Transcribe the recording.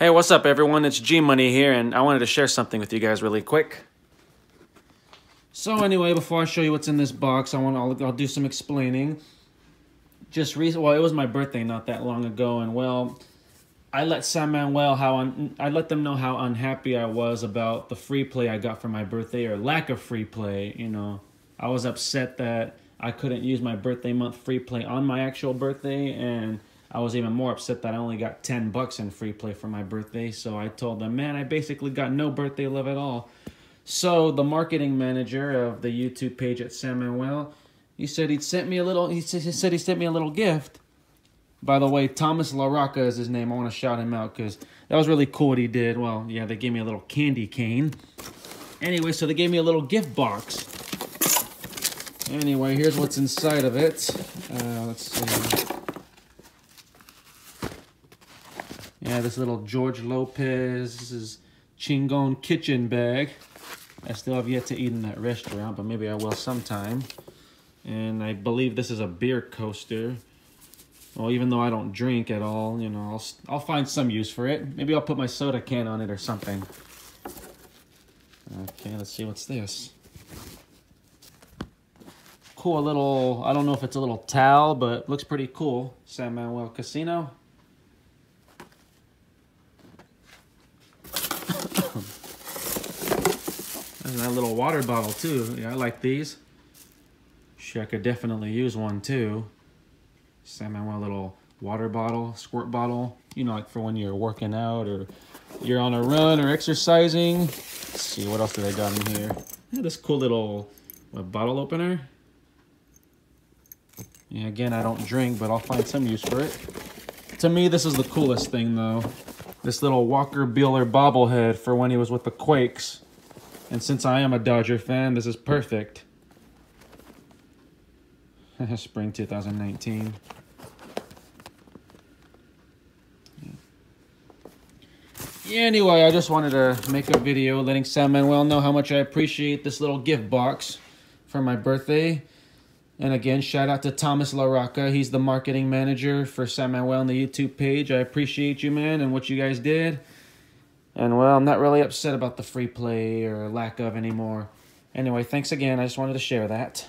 Hey, what's up, everyone? It's G Money here, and I wanted to share something with you guys really quick. So, anyway, before I show you what's in this box, I want I'll, I'll do some explaining. Just recent, well, it was my birthday not that long ago, and well, I let San Manuel how un, I let them know how unhappy I was about the free play I got for my birthday or lack of free play. You know, I was upset that I couldn't use my birthday month free play on my actual birthday, and I was even more upset that I only got 10 bucks in free play for my birthday. So I told them, man, I basically got no birthday love at all. So the marketing manager of the YouTube page at San Manuel, he said he'd sent me a little, he said he sent me a little gift. By the way, Thomas LaRocca is his name. I want to shout him out because that was really cool what he did. Well, yeah, they gave me a little candy cane. Anyway, so they gave me a little gift box. Anyway, here's what's inside of it. Uh, let's see. Yeah, this little George Lopez's Chingon kitchen bag. I still have yet to eat in that restaurant, but maybe I will sometime. And I believe this is a beer coaster. Well, even though I don't drink at all, you know, I'll, I'll find some use for it. Maybe I'll put my soda can on it or something. Okay, let's see what's this. Cool little, I don't know if it's a little towel, but looks pretty cool. San Manuel Casino. And that little water bottle too. Yeah, I like these. Sure, I could definitely use one too. Sam, I want a little water bottle, squirt bottle. You know, like for when you're working out or you're on a run or exercising. Let's see, what else do they got in here? Yeah, this cool little bottle opener. Yeah, again, I don't drink, but I'll find some use for it. To me, this is the coolest thing, though. This little Walker Buehler bobblehead for when he was with the Quakes. And since I am a Dodger fan, this is perfect. Spring 2019. Yeah, anyway, I just wanted to make a video letting San Manuel know how much I appreciate this little gift box for my birthday. And again, shout out to Thomas LaRocca. He's the marketing manager for San Manuel on the YouTube page. I appreciate you, man, and what you guys did. And well, I'm not really upset about the free play or lack of anymore. Anyway, thanks again. I just wanted to share that.